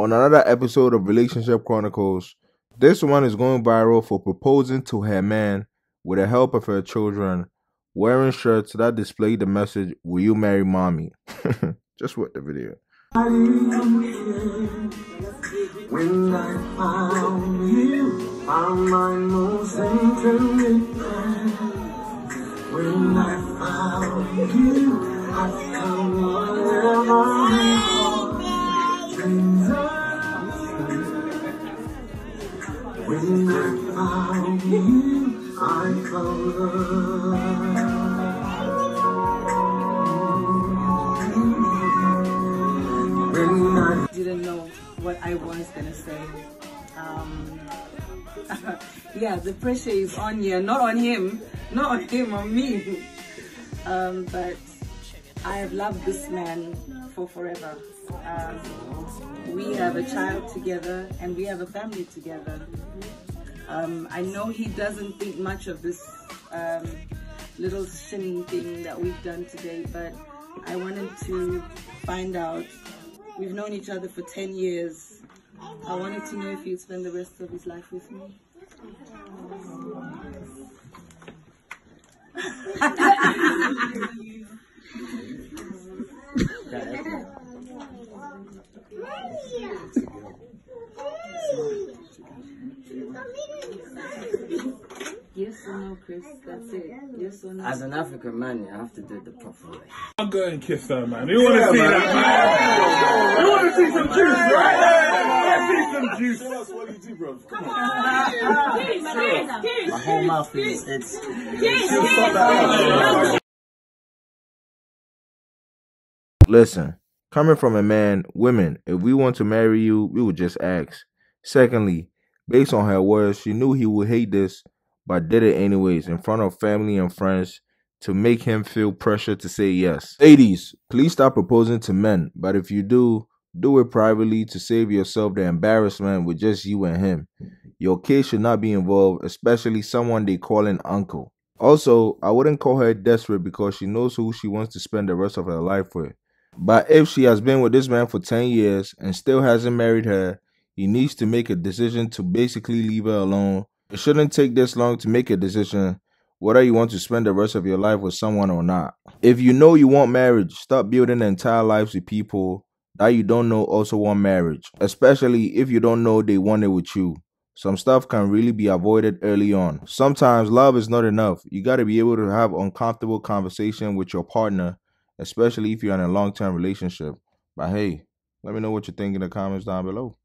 On another episode of Relationship Chronicles, this one is going viral for proposing to her man with the help of her children, wearing shirts that display the message, Will you marry mommy? Just watch the video. When I found you, found my most intimate friend. When I found you, I found whatever You, I didn't know what I was gonna say. Um, yeah, the pressure is on you, not on him, not on him, on me. Um, but I have loved this man for forever. Um, we have a child together and we have a family together. Um, I know he doesn't think much of this um, little sin thing that we've done today, but I wanted to find out. We've known each other for 10 years. I wanted to know if he'd spend the rest of his life with me. Yes or? That's it. Yes or no? As an African man, you have to do it the proper way. I'll go and kiss her, man. You want to see that, man? You want to see some juice, right? I see some juice. what you do, bro. My whole mouth is it's. Listen, coming from a man, women, if we want to marry you, we would just ask. Secondly, based on her words, she knew he would hate this, but did it anyways in front of family and friends to make him feel pressure to say yes. Ladies, please stop proposing to men, but if you do, do it privately to save yourself the embarrassment with just you and him. Your kids should not be involved, especially someone they call an uncle. Also, I wouldn't call her desperate because she knows who she wants to spend the rest of her life with. But if she has been with this man for 10 years and still hasn't married her, he needs to make a decision to basically leave her alone. It shouldn't take this long to make a decision whether you want to spend the rest of your life with someone or not. If you know you want marriage, stop building entire lives with people that you don't know also want marriage, especially if you don't know they want it with you. Some stuff can really be avoided early on. Sometimes love is not enough. You got to be able to have uncomfortable conversation with your partner, especially if you're in a long-term relationship. But hey, let me know what you think in the comments down below.